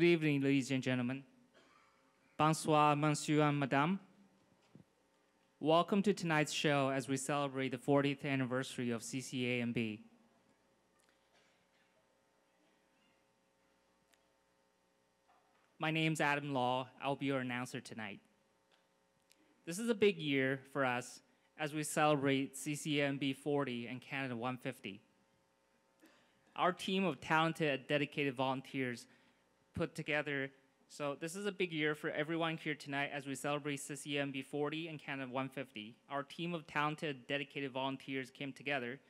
Good evening, ladies and gentlemen. Bonsoir, monsieur and madame. Welcome to tonight's show as we celebrate the 40th anniversary of CCANB. My name's Adam Law. I'll be your announcer tonight. This is a big year for us as we celebrate CCANB 40 and Canada 150. Our team of talented, and dedicated volunteers put together. So this is a big year for everyone here tonight as we celebrate CCANB 40 and Canada 150. Our team of talented, dedicated volunteers came together.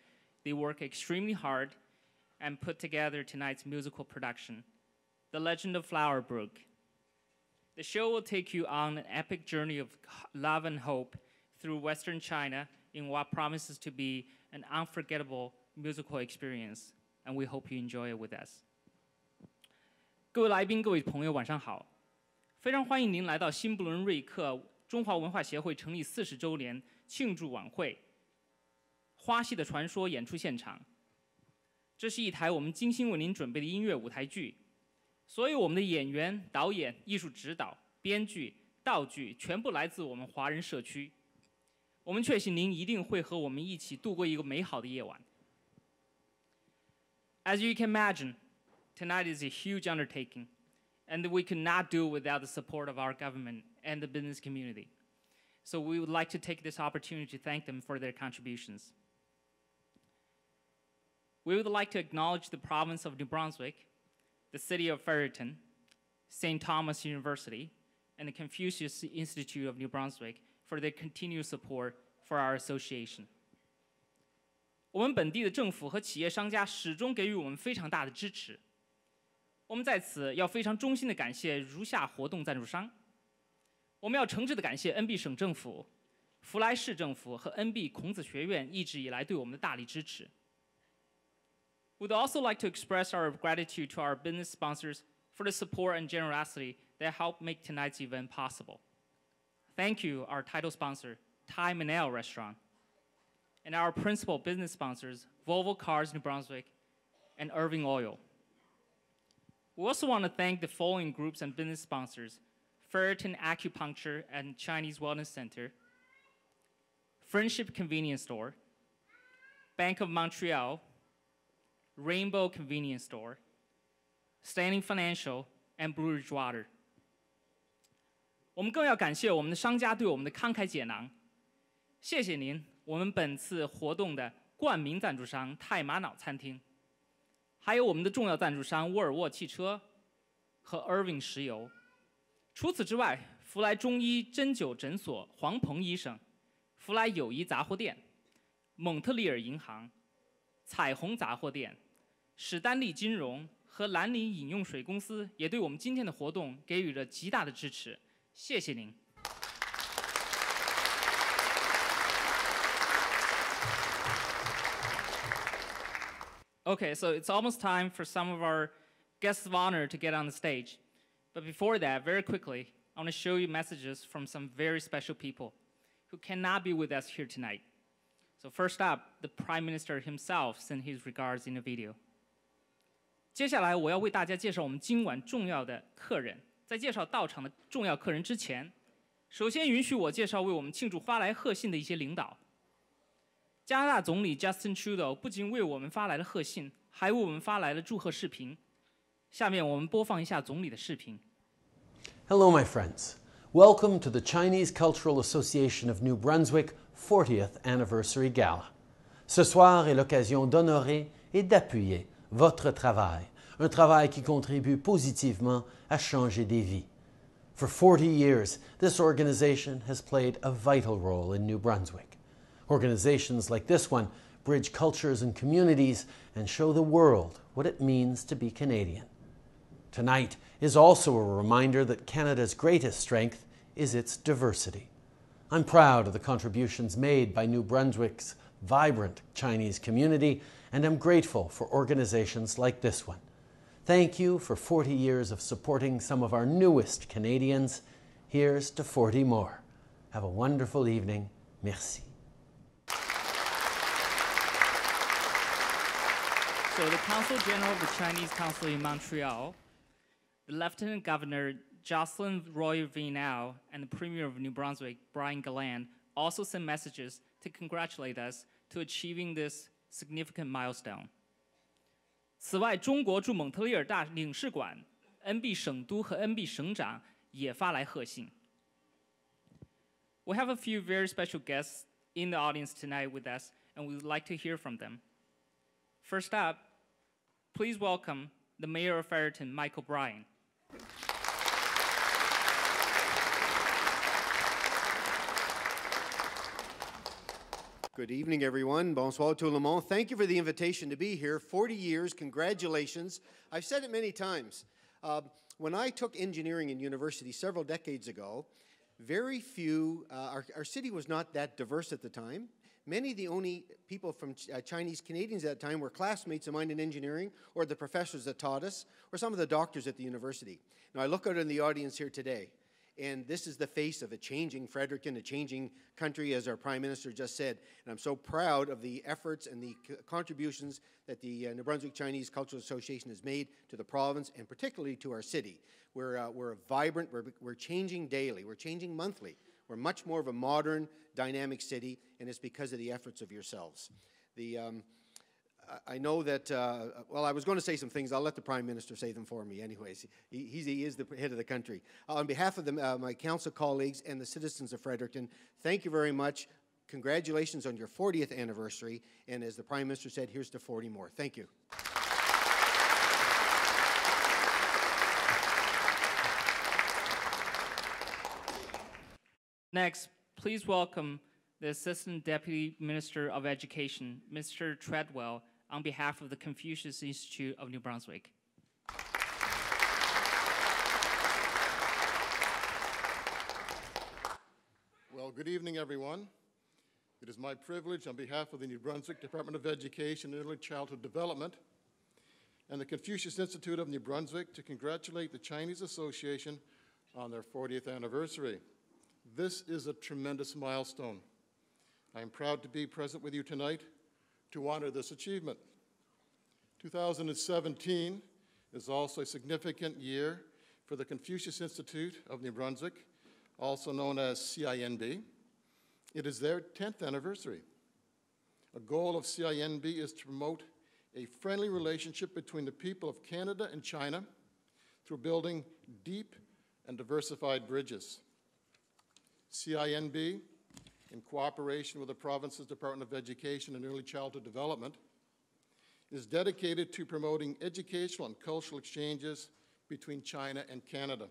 They work extremely hard and put together tonight's musical production, The Legend of Flower Brook. The show will take you on an epic journey of love and hope through Western China in what promises to be an unforgettable musical experience, and we hope you enjoy it with us. 各位来宾、各位朋友，晚上好！非常欢迎您来到新布伦瑞克中华文化协会成立四十周年庆祝晚会《花戏的传说》演出现场。这是一台我们精心为您准备的音乐舞台剧，所有我们的演员、导演、艺术指导、编剧、道具全部来自我们华人社区。我们确信您一定会和我们一起度过一个美好的夜晚。As you can imagine. Tonight is a huge undertaking, and we cannot do without the support of our government and the business community. So we would like to take this opportunity to thank them for their contributions. We would like to acknowledge the province of New Brunswick, the city of Fredericton, St. Thomas University, and the Confucius Institute of New Brunswick for their continued support for our association. 我们本地的政府和企业商家始终给予我们非常大的支持。我们在此要非常衷心的感谢如下活动赞助商。我们要诚挚的感谢 NB 省政府、弗莱市政府和 NB 孔子学院一直以来对我们的大力支持。We'd also like to express our gratitude to our business sponsors for the support and generosity that helped make tonight's event possible. Thank you, our title sponsor, Thai Manel Restaurant, and our principal business sponsors, Volvo Cars New Brunswick and Irving Oil. We also want to thank the following groups and business sponsors Fredericton Acupuncture and Chinese Wellness Center, Friendship Convenience Store, Bank of Montreal, Rainbow Convenience Store, Standing Financial, and Blue Ridge Water. 我们更要感谢我们的商家对我们的慷慨解囊，谢谢您！我们本次活动的冠名赞助商泰玛瑙餐厅。还有我们的重要赞助商沃尔沃汽车和 Irving 石油。除此之外，福来中医针灸诊所黄鹏医生、福来友谊杂货店、蒙特利尔银行、彩虹杂货店、史丹利金融和兰陵饮用水公司也对我们今天的活动给予了极大的支持，谢谢您。Okay, so it's almost time for some of our guests of honor to get on the stage. But before that, very quickly, I want to show you messages from some very special people who cannot be with us here tonight. So first up, the Prime Minister himself sent his regards in a video. 接下来我要为大家介绍我们今晚重要的客人。在介绍到场的重要客人之前，首先允许我介绍为我们庆祝发来贺信的一些领导。 加拿大总理 Justin Trudeau 不仅为我们发来了贺信，还为我们发来了祝贺视频。下面我们播放一下总理的视频。Hello, my friends. Welcome to the Chinese Cultural Association of New Brunswick 40th Anniversary Gala. Ce soir est l'occasion d'honorer et d'appuyer votre travail, un travail qui contribue positivement à changer des vies. For 40 years, this organization has played a vital role in New Brunswick. Organizations like this one bridge cultures and communities and show the world what it means to be Canadian. Tonight is also a reminder that Canada's greatest strength is its diversity. I'm proud of the contributions made by New Brunswick's vibrant Chinese community, and I'm grateful for organizations like this one. Thank you for 40 years of supporting some of our newest Canadians. Here's to 40 more. Have a wonderful evening. Merci. So the Consul General of the Chinese Council in Montreal, the Lieutenant Governor Jocelyne Roy Vienneau, and the Premier of New Brunswick, Brian Gallant, also sent messages to congratulate us to achieving this significant milestone. 此外，中国驻蒙特利尔大领事馆、NB 省督和 NB 省长也发来贺信。We have a few very special guests in the audience tonight with us, and we would like to hear from them. First up, please welcome the Mayor of Fredericton, Michael O'Brien. Good evening, everyone. Bonsoir tout le monde. Thank you for the invitation to be here. 40 years, congratulations. I've said it many times. Uh, when I took engineering in university several decades ago, very few, uh, our, our city was not that diverse at the time. Many of the only people from uh, Chinese Canadians at that time were classmates of mine in engineering, or the professors that taught us, or some of the doctors at the university. Now, I look out in the audience here today, and this is the face of a changing Fredericton, a changing country, as our Prime Minister just said. And I'm so proud of the efforts and the contributions that the uh, New Brunswick Chinese Cultural Association has made to the province and particularly to our city. We're, uh, we're vibrant, we're, we're changing daily, we're changing monthly. We're much more of a modern, dynamic city, and it's because of the efforts of yourselves. The, um, I know that, uh, well, I was going to say some things. I'll let the Prime Minister say them for me, anyways. He, he is the head of the country. Uh, on behalf of the, uh, my council colleagues and the citizens of Fredericton, thank you very much. Congratulations on your 40th anniversary. And as the Prime Minister said, here's to 40 more. Thank you. Next, please welcome the Assistant Deputy Minister of Education, Mr. Treadwell, on behalf of the Confucius Institute of New Brunswick. Well, good evening, everyone. It is my privilege on behalf of the New Brunswick Department of Education and Early Childhood Development and the Confucius Institute of New Brunswick to congratulate the Chinese Association on their 40th anniversary. This is a tremendous milestone. I am proud to be present with you tonight to honor this achievement. 2017 is also a significant year for the Confucius Institute of New Brunswick, also known as CINB. It is their 10th anniversary. A goal of CINB is to promote a friendly relationship between the people of Canada and China through building deep and diversified bridges. CINB in cooperation with the province's Department of Education and Early Childhood Development, is dedicated to promoting educational and cultural exchanges between China and Canada.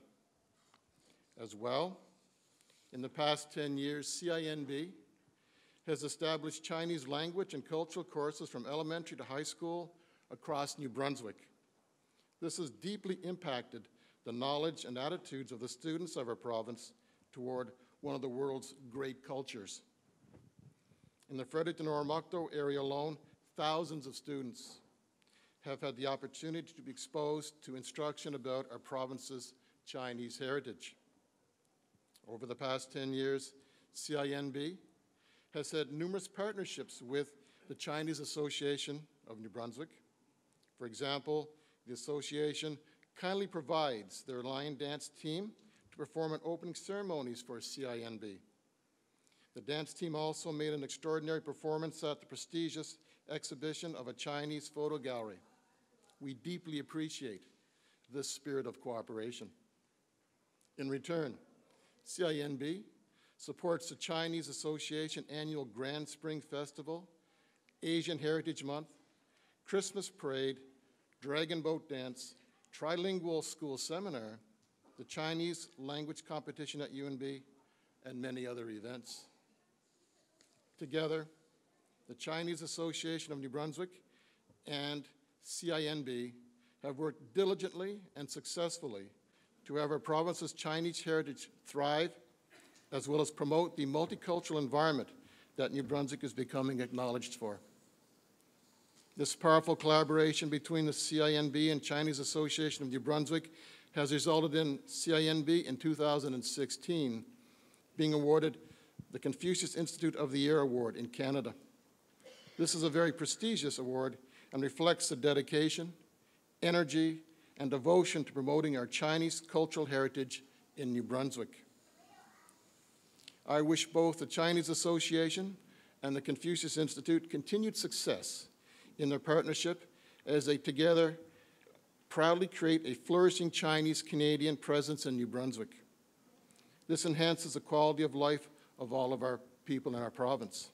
As well, in the past 10 years, CINB has established Chinese language and cultural courses from elementary to high school across New Brunswick. This has deeply impacted the knowledge and attitudes of the students of our province toward one of the world's great cultures. In the Fredericton Oromocto area alone, thousands of students have had the opportunity to be exposed to instruction about our province's Chinese heritage. Over the past 10 years, CINB has had numerous partnerships with the Chinese Association of New Brunswick. For example, the association kindly provides their lion dance team perform at opening ceremonies for CINB. The dance team also made an extraordinary performance at the prestigious exhibition of a Chinese photo gallery. We deeply appreciate this spirit of cooperation. In return, CINB supports the Chinese Association annual Grand Spring Festival, Asian Heritage Month, Christmas Parade, Dragon Boat Dance, Trilingual School Seminar, the Chinese language competition at UNB, and many other events. Together, the Chinese Association of New Brunswick and CINB have worked diligently and successfully to have our province's Chinese heritage thrive, as well as promote the multicultural environment that New Brunswick is becoming acknowledged for. This powerful collaboration between the CINB and Chinese Association of New Brunswick has resulted in CINB in 2016 being awarded the Confucius Institute of the Year Award in Canada. This is a very prestigious award and reflects the dedication, energy, and devotion to promoting our Chinese cultural heritage in New Brunswick. I wish both the Chinese Association and the Confucius Institute continued success in their partnership as they together proudly create a flourishing Chinese Canadian presence in New Brunswick. This enhances the quality of life of all of our people in our province.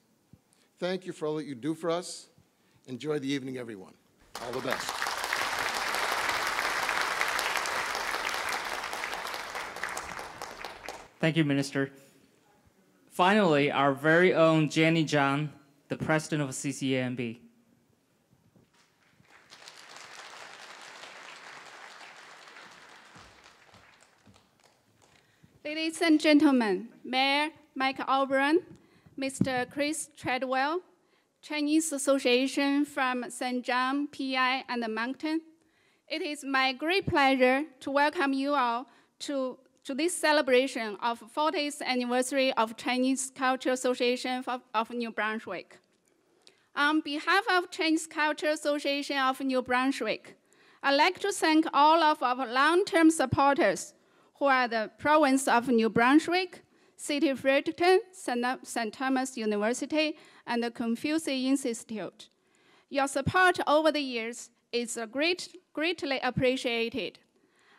Thank you for all that you do for us. Enjoy the evening, everyone. All the best. Thank you, Minister. Finally, our very own Jenny Zhang, the president of CCANB. Ladies and gentlemen, Mayor Mike O'Brien, Mr. Chris Treadwell, Chinese Association from St. John, PI, and the Moncton. It is my great pleasure to welcome you all to to this celebration of 40th anniversary of Chinese Culture Association of, of New Brunswick. On behalf of Chinese Culture Association of New Brunswick, I'd like to thank all of our long-term supporters who are the province of New Brunswick, City of Fredericton, St. Thomas University, and the Confucius Institute. Your support over the years is great, greatly appreciated.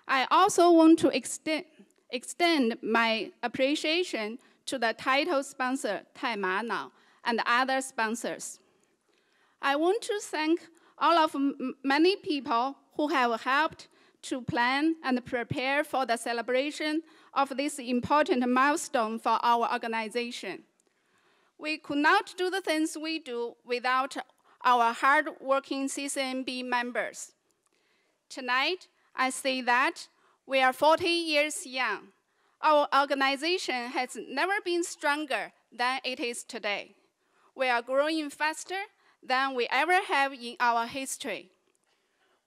I also want to extend, extend my appreciation to the title sponsor, Tai Ma Now, and other sponsors. I want to thank all of many people who have helped to plan and prepare for the celebration of this important milestone for our organization. We could not do the things we do without our hardworking CCNB members. Tonight, I say that we are 40 years young. Our organization has never been stronger than it is today. We are growing faster than we ever have in our history.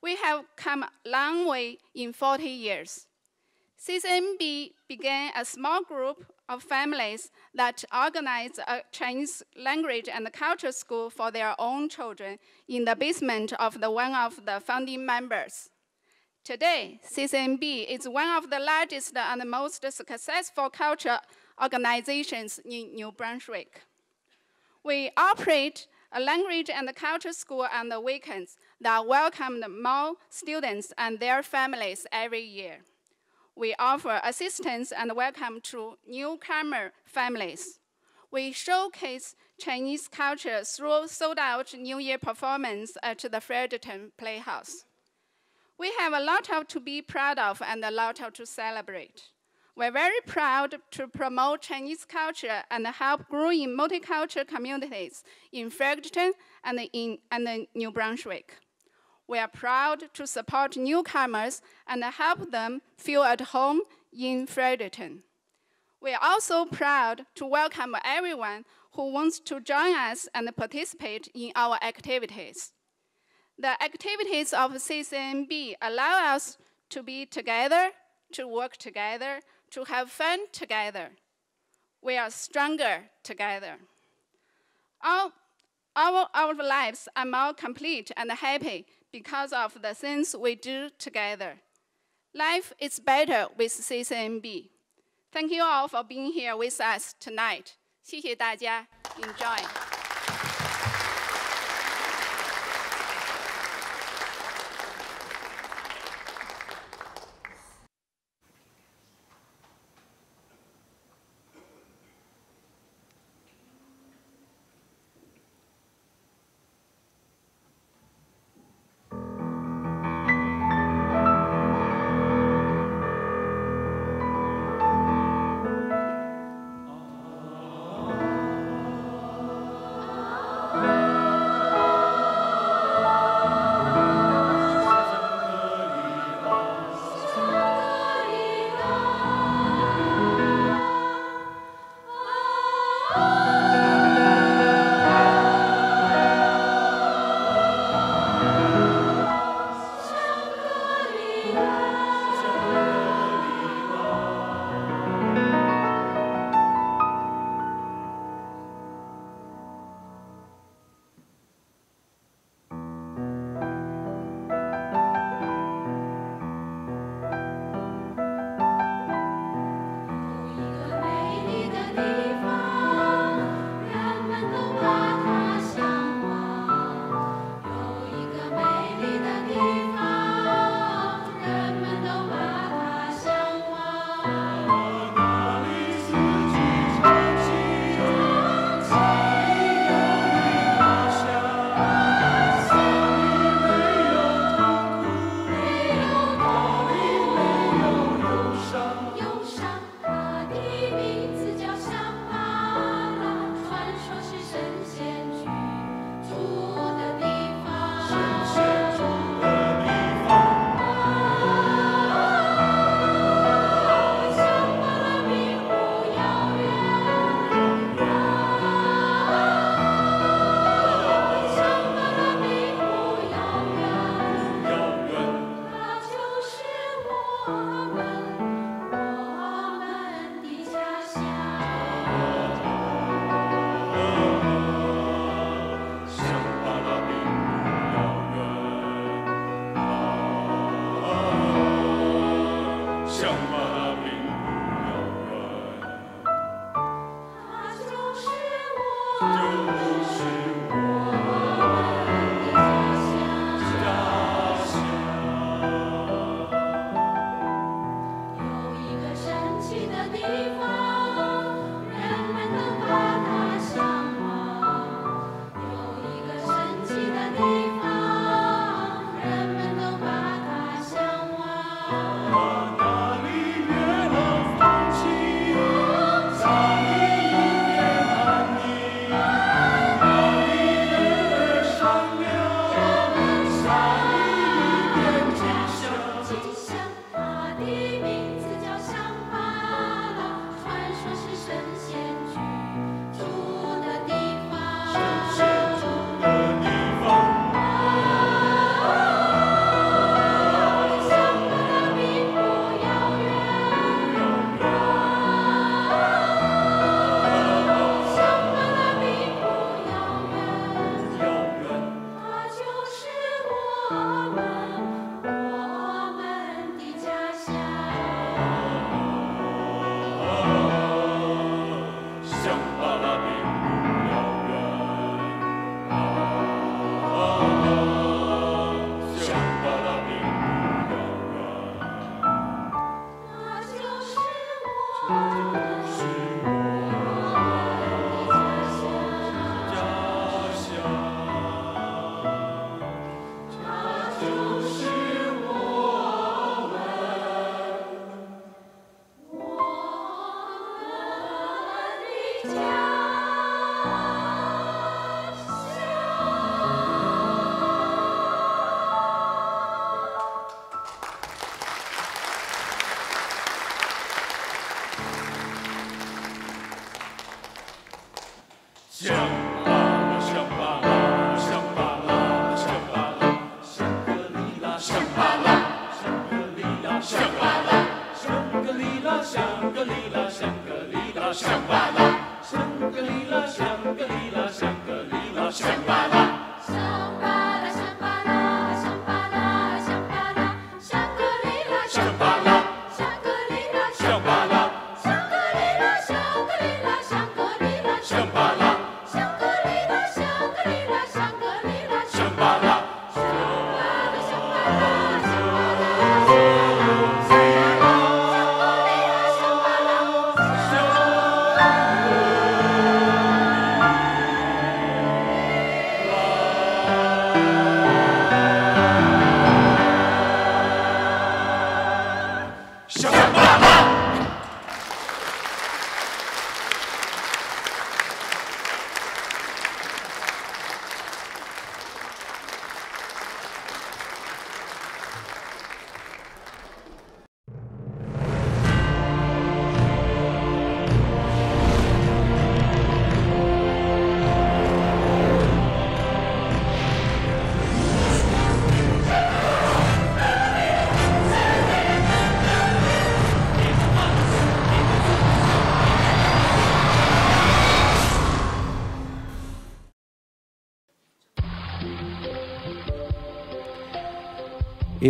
We have come a long way in 40 years. CCNB began a small group of families that organized a Chinese language and culture school for their own children in the basement of the one of the founding members. Today, CCNB is one of the largest and most successful culture organizations in New Brunswick. We operate a language and culture school on the weekends that welcome more students and their families every year. We offer assistance and welcome to newcomer families. We showcase Chinese culture through sold-out New Year performance at the Fredericton Playhouse. We have a lot to be proud of and a lot to celebrate. We're very proud to promote Chinese culture and help growing multicultural communities in Fredericton and in and New Brunswick. We are proud to support newcomers and help them feel at home in Fredericton. We are also proud to welcome everyone who wants to join us and participate in our activities. The activities of CCNB allow us to be together, to work together, to have fun together. We are stronger together. Our, our, our lives are more complete and happy because of the things we do together. Life is better with CCNB. Thank you all for being here with us tonight. 谢谢大家，enjoy。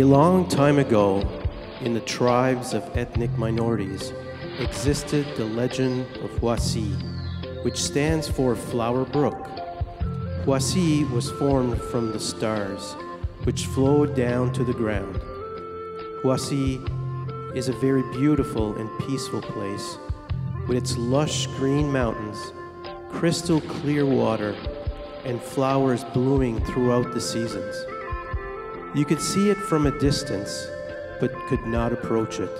A long time ago, in the tribes of ethnic minorities, existed the legend of Huasi, which stands for Flower Brook. Huasi was formed from the stars, which flowed down to the ground. Huasi is a very beautiful and peaceful place, with its lush green mountains, crystal clear water, and flowers blooming throughout the seasons. You could see it from a distance, but could not approach it.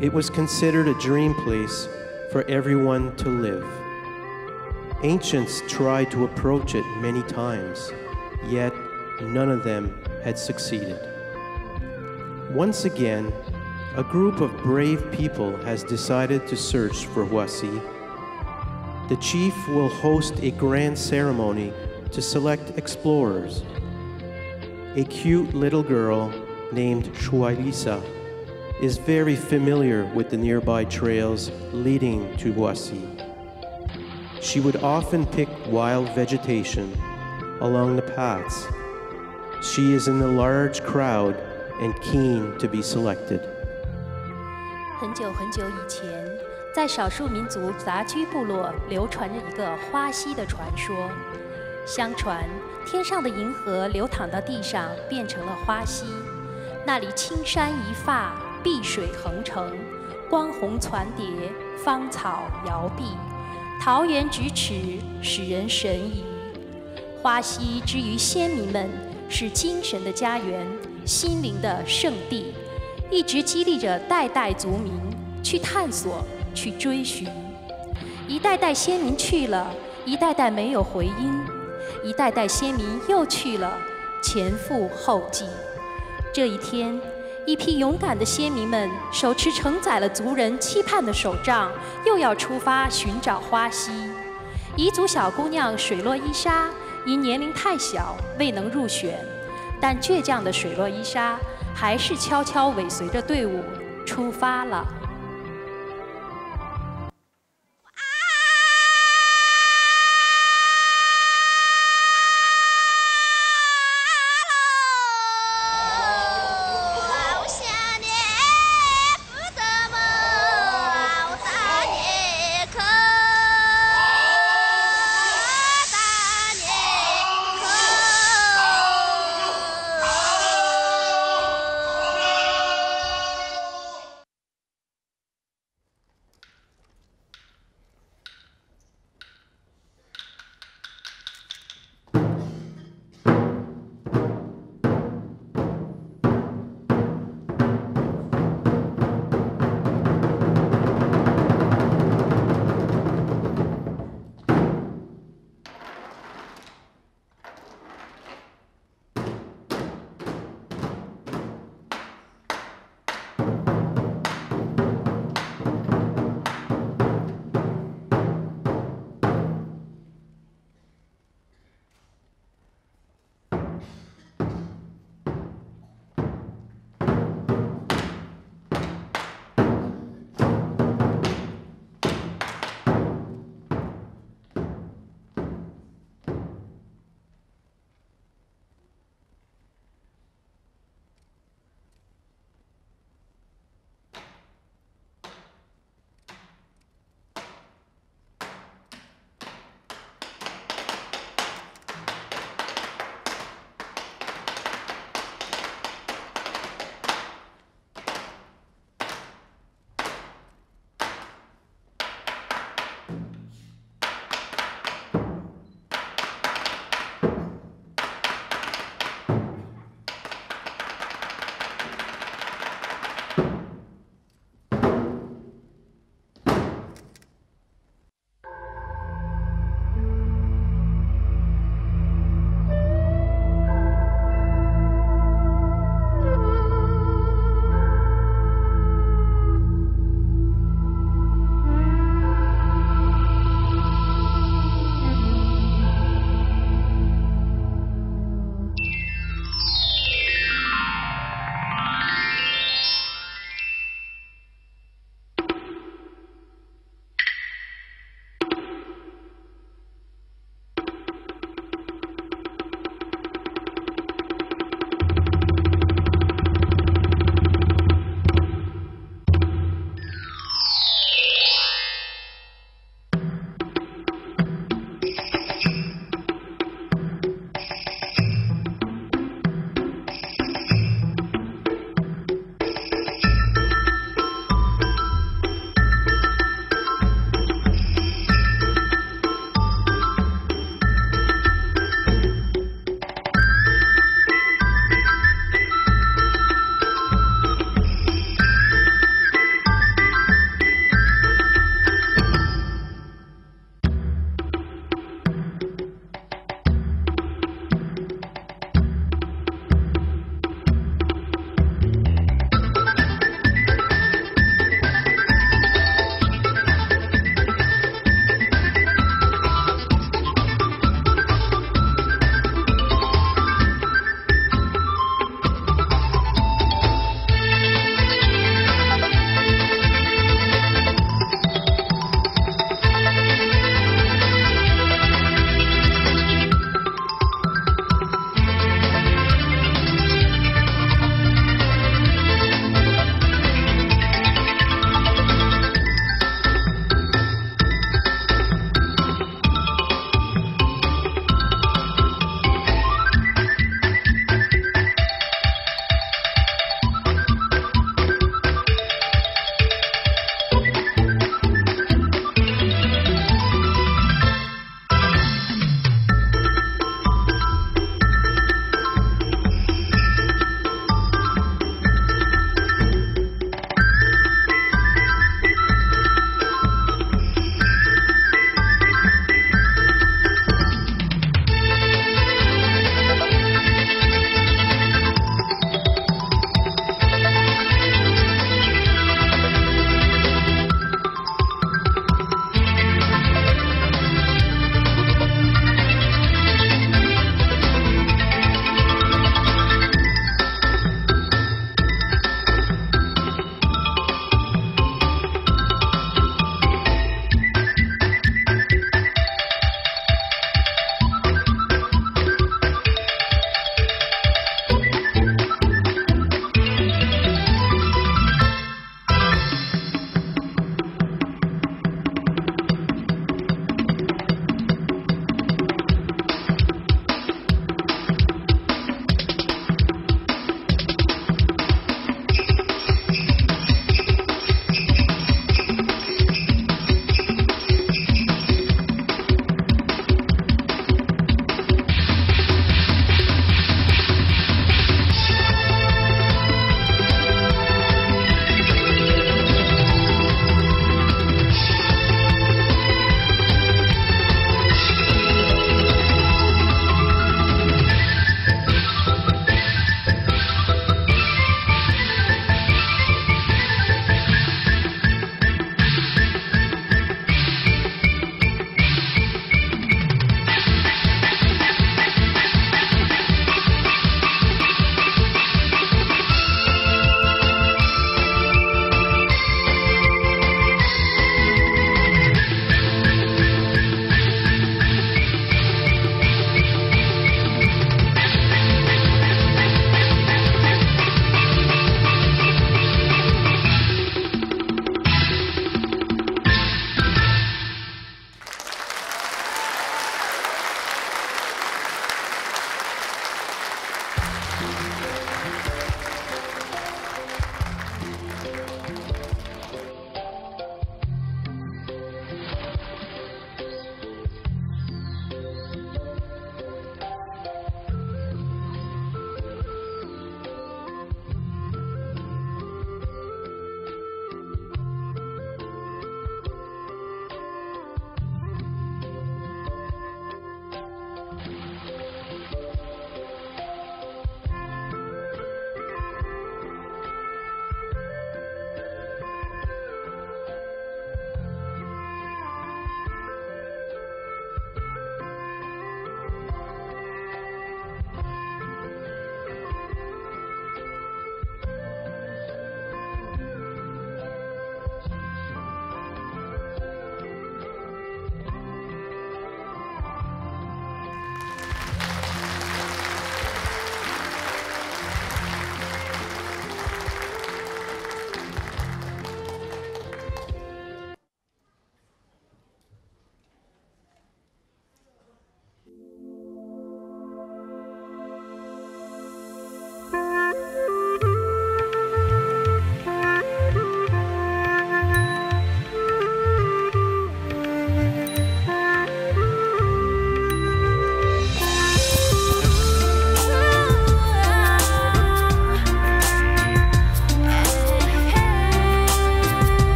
It was considered a dream place for everyone to live. Ancients tried to approach it many times, yet none of them had succeeded. Once again, a group of brave people has decided to search for Huasi. The chief will host a grand ceremony to select explorers a cute little girl named Shuailisa is very familiar with the nearby trails leading to Huasi. She would often pick wild vegetation along the paths. She is in the large crowd and keen to be selected. 很久很久以前，在少数民族杂居部落流传着一个花溪的传说。相传， 天上的银河流淌到地上，变成了花溪。那里青山一发，碧水横城，光红攒叠，芳草摇碧，桃源咫尺，使人神怡。花溪之于先民们，是精神的家园，心灵的圣地，一直激励着代代族民去探索，去追寻。一代代先民去了，一代代没有回音。一代代先民又去了，前赴后继。这一天，一批勇敢的先民们手持承载了族人期盼的手杖，又要出发寻找花溪。彝族小姑娘水落伊莎因年龄太小未能入选，但倔强的水落伊莎还是悄悄尾随着队伍出发了。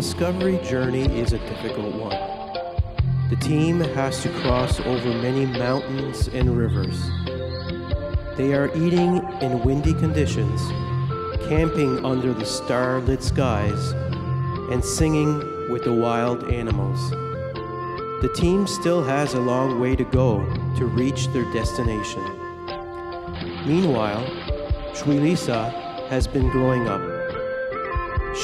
Discovery journey is a difficult one. The team has to cross over many mountains and rivers. They are eating in windy conditions, camping under the starlit skies, and singing with the wild animals. The team still has a long way to go to reach their destination. Meanwhile, Shuilisa has been growing up.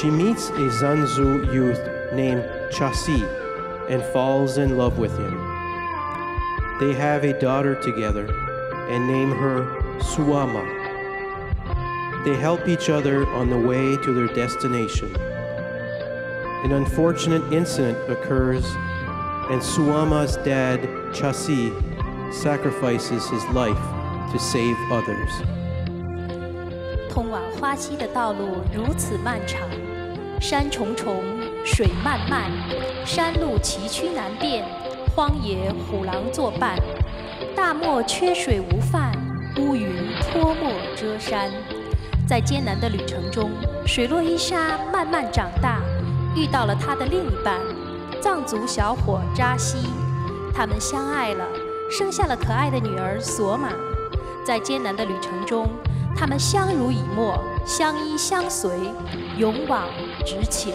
She meets a Zanzu youth named Chasi and falls in love with him. They have a daughter together and name her Suama. They help each other on the way to their destination. An unfortunate incident occurs, and Suama's dad, Chasi, sacrifices his life to save others. 花溪的道路如此漫长，山重重，水漫漫，山路崎岖难辨，荒野虎狼作伴，大漠缺水无饭，乌云泼墨遮山。在艰难的旅程中，水落伊莎慢慢长大，遇到了他的另一半，藏族小伙扎西。他们相爱了，生下了可爱的女儿索玛。在艰难的旅程中，他们相濡以沫，相依相随，勇往直前。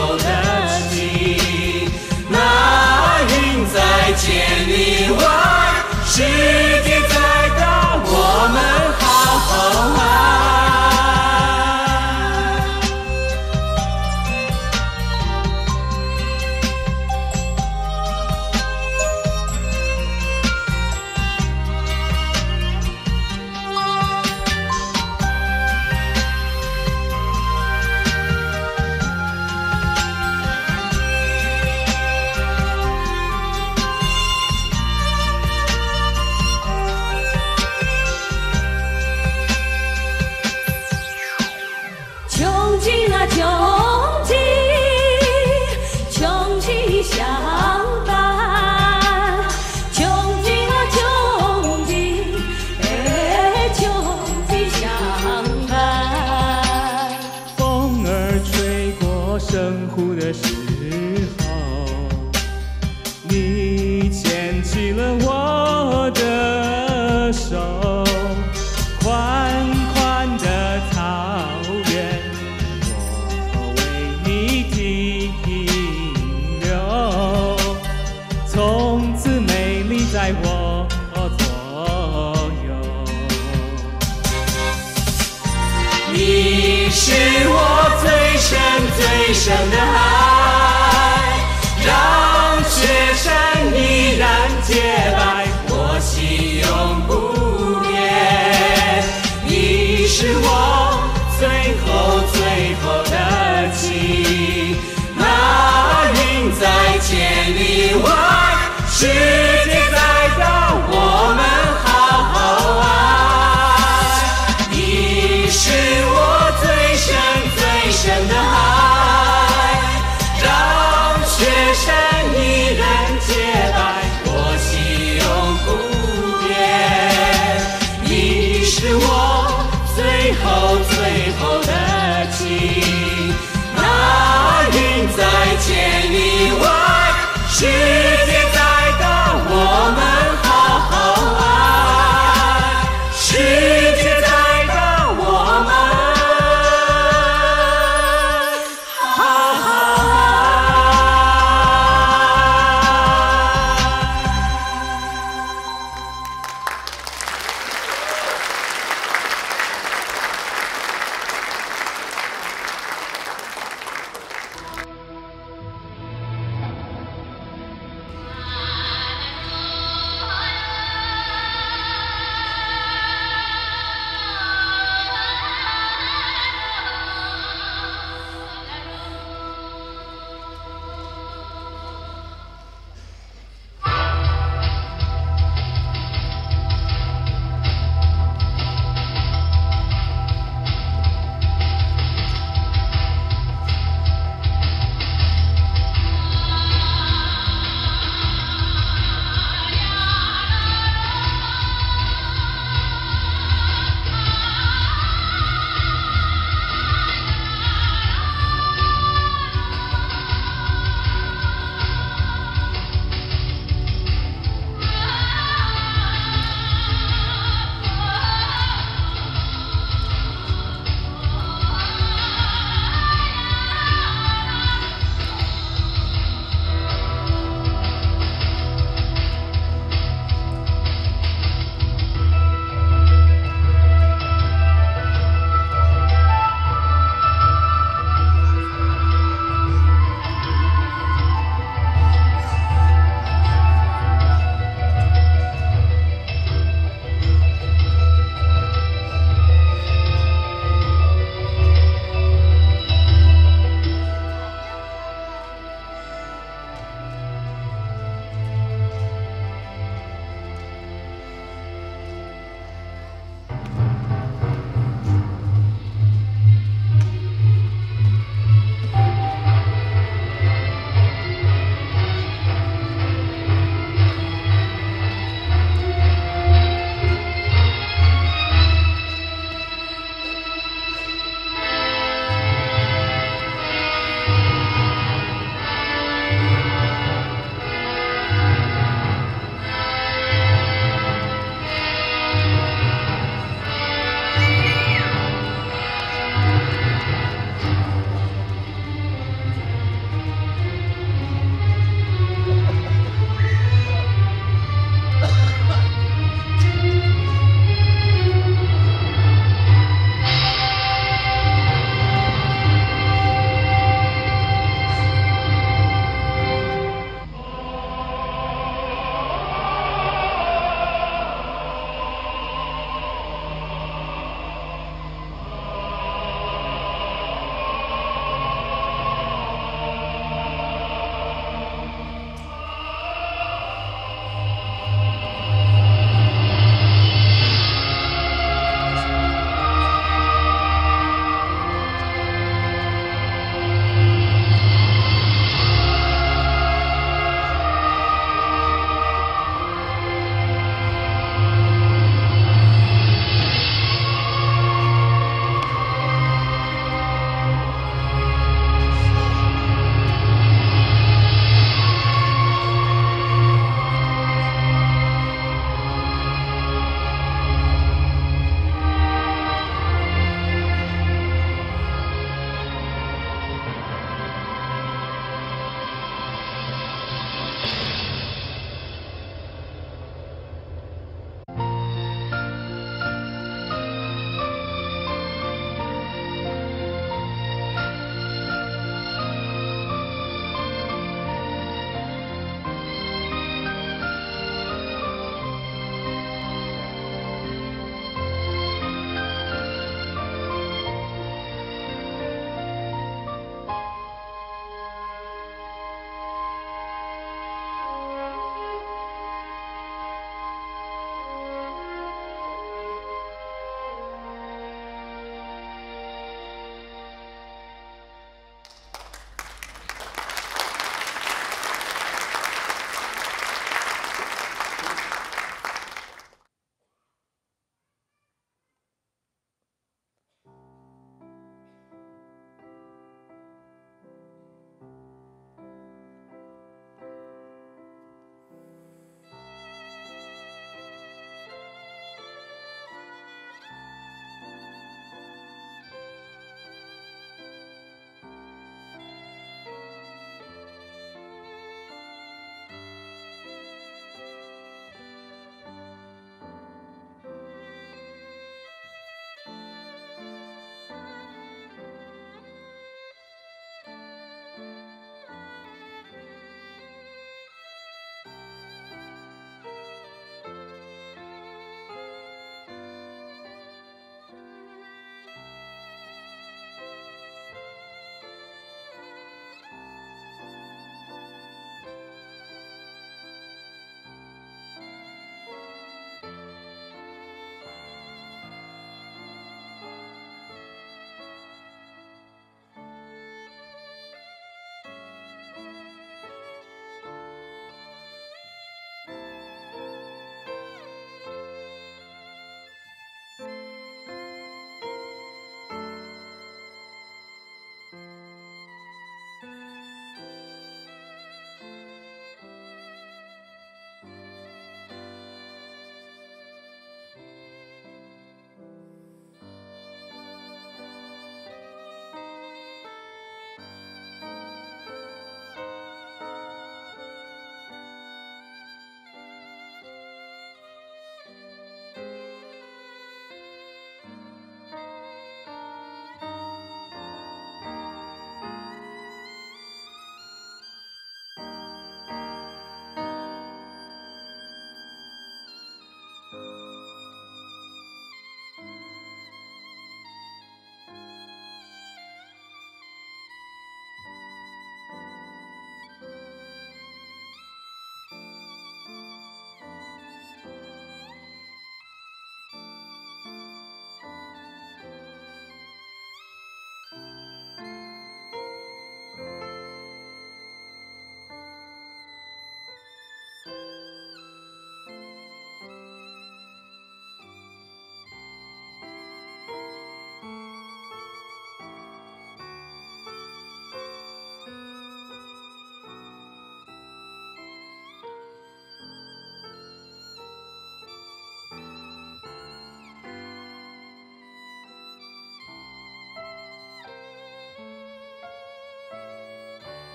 我的心那云在千里外是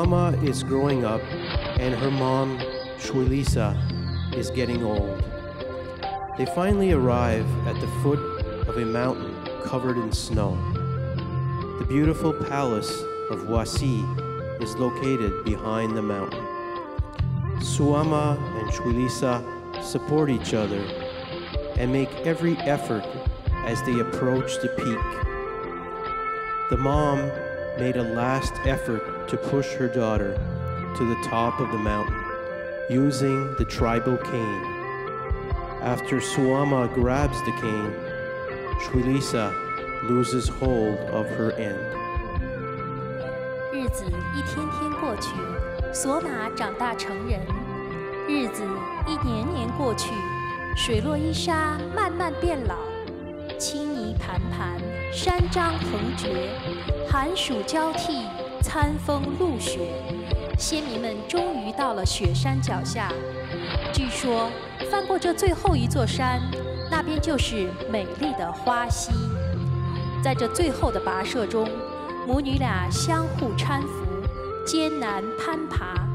Suama is growing up, and her mom, Shuilisa, is getting old. They finally arrive at the foot of a mountain covered in snow. The beautiful palace of Wasi is located behind the mountain. Suama and Shuilisa support each other and make every effort as they approach the peak. The mom made a last effort to push her daughter to the top of the mountain using the tribal cane. After Suama grabs the cane, Shuilisa loses hold of her end. 日子一天天过去，索玛长大成人。日子一年年过去，水落伊沙慢慢变老。青泥盘盘，山张横绝，寒暑交替， 餐风露雪。先民们终于到了雪山脚下。据说，翻过这最后一座山，那边就是美丽的花溪。在这最后的跋涉中，母女俩相互搀扶，艰难攀爬。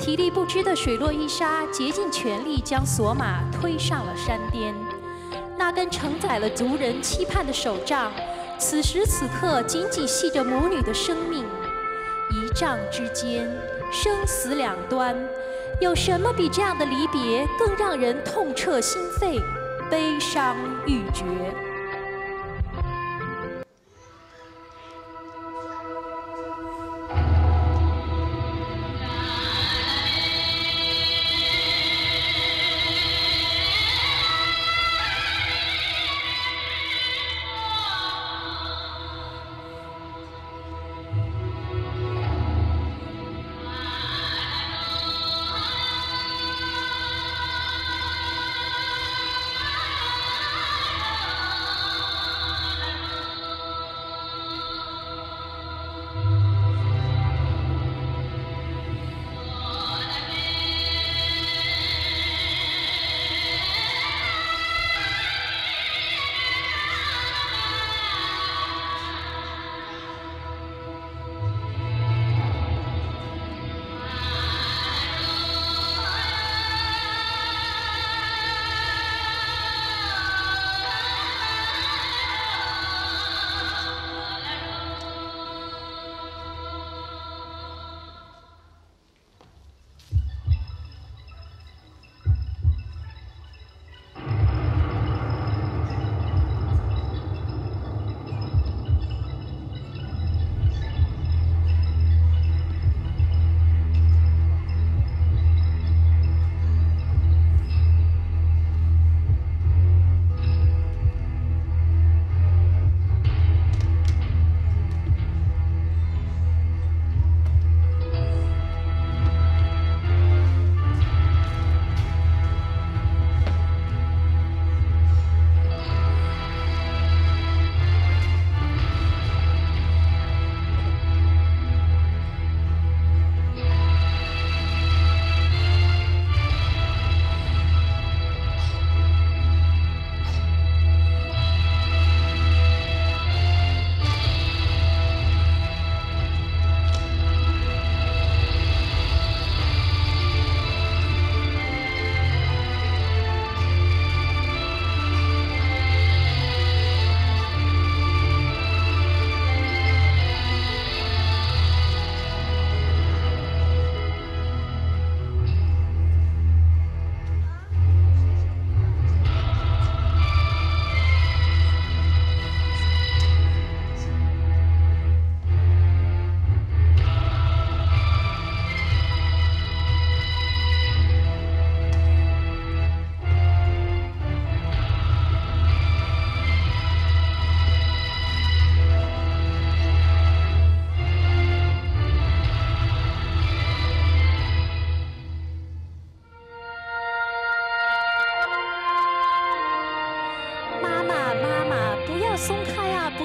体力不支的水落伊沙竭尽全力将索马推上了山巅。那根承载了族人期盼的手杖，此时此刻紧紧系着母女的生命。丈之间，生死两端，有什么比这样的离别更让人痛彻心扉、悲伤欲绝？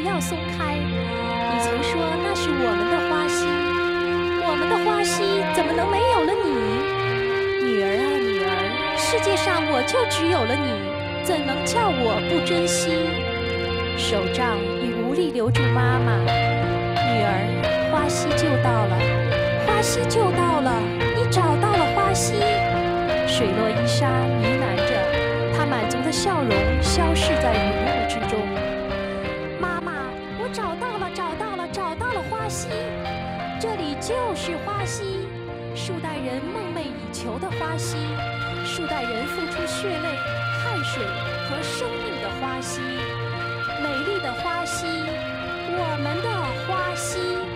不要松开，你曾说那是我们的花溪，我们的花溪怎么能没有了你？女儿啊女儿，世界上我就只有了你，怎能叫我不珍惜？手杖已无力留住妈妈，女儿，花溪就到了，花溪就到了，你找到了花溪。水落伊莎呢喃着，她满足的笑容消逝在雨。花溪数代人付出血泪汗水和生命的花溪。美丽的花溪我们的花溪。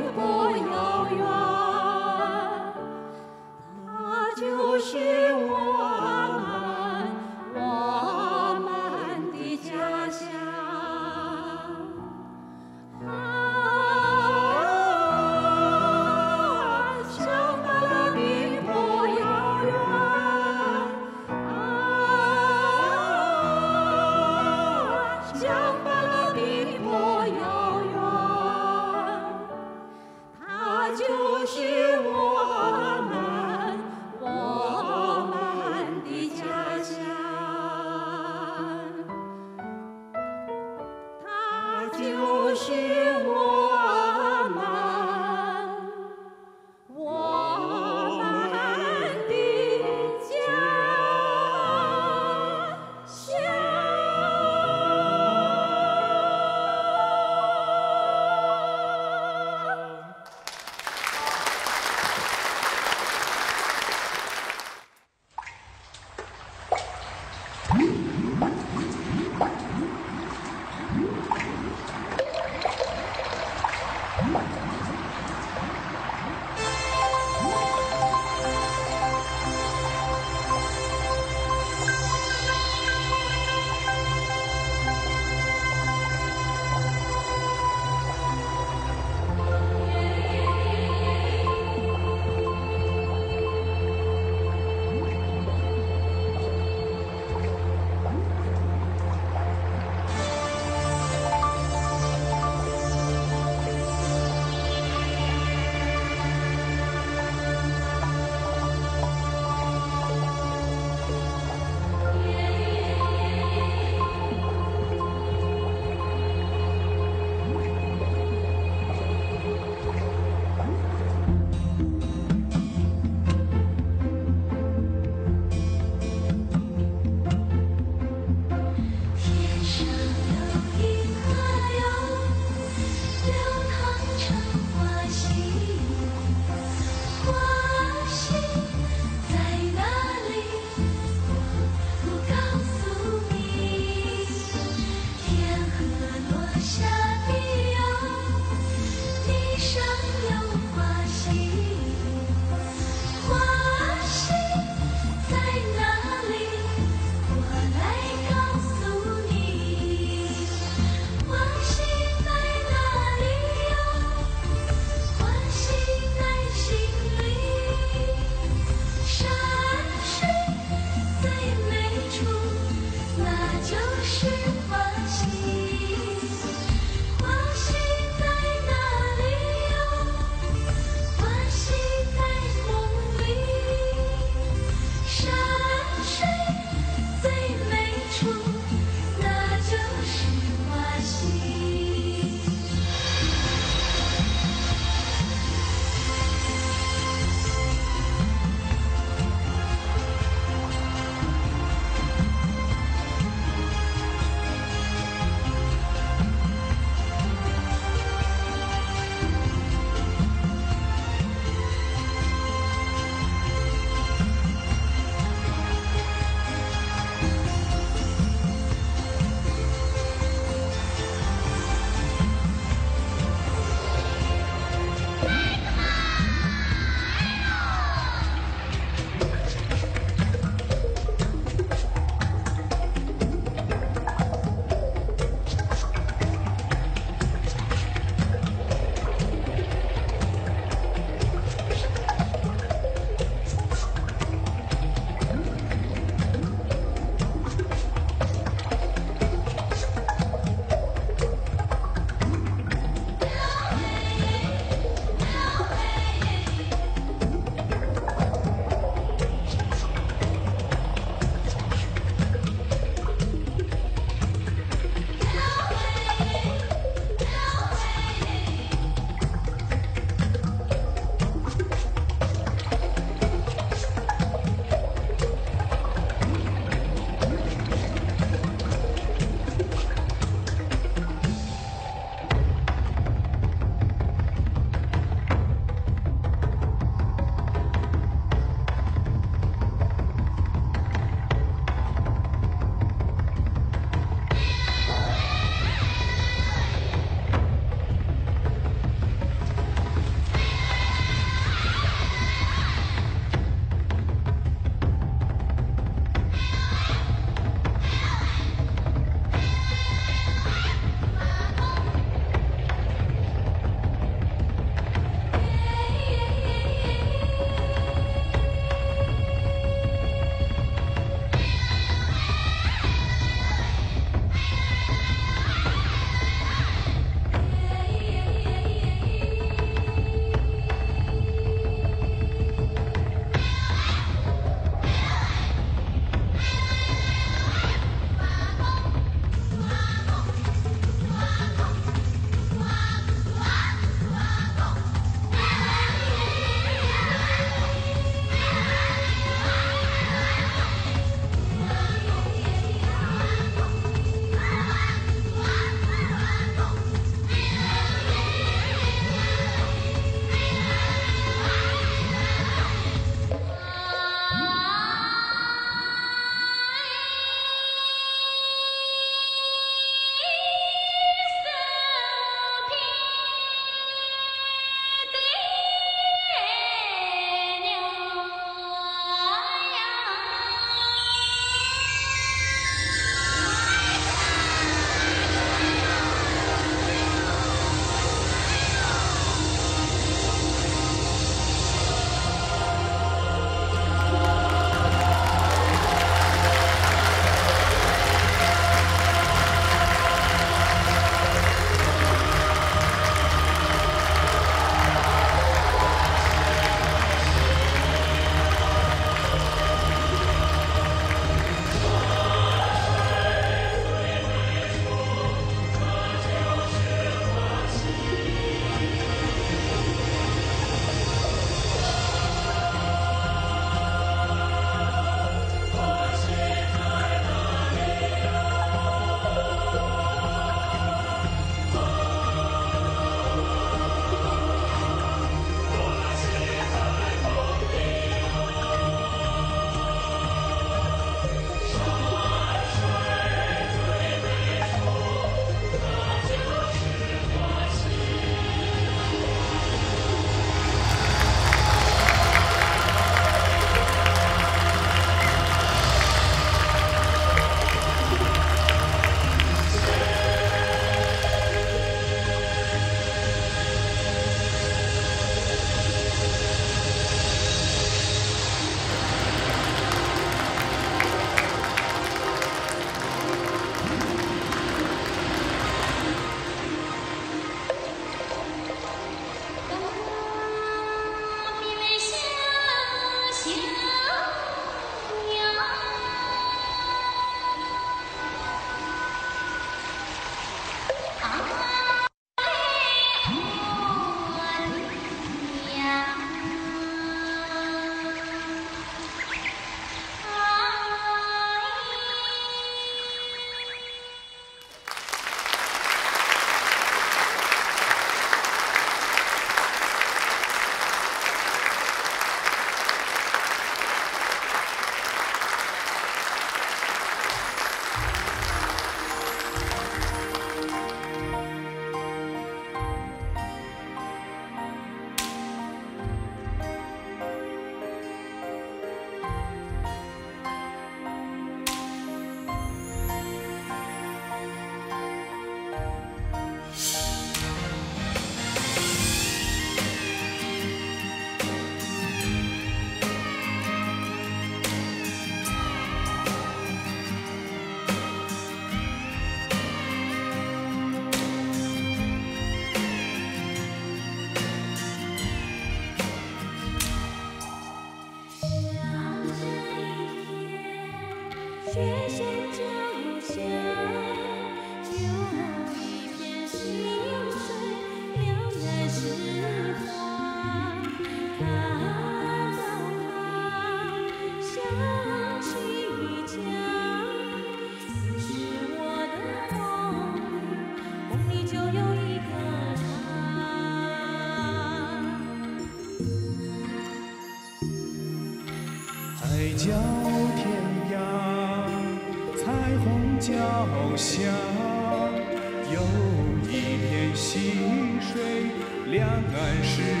两岸是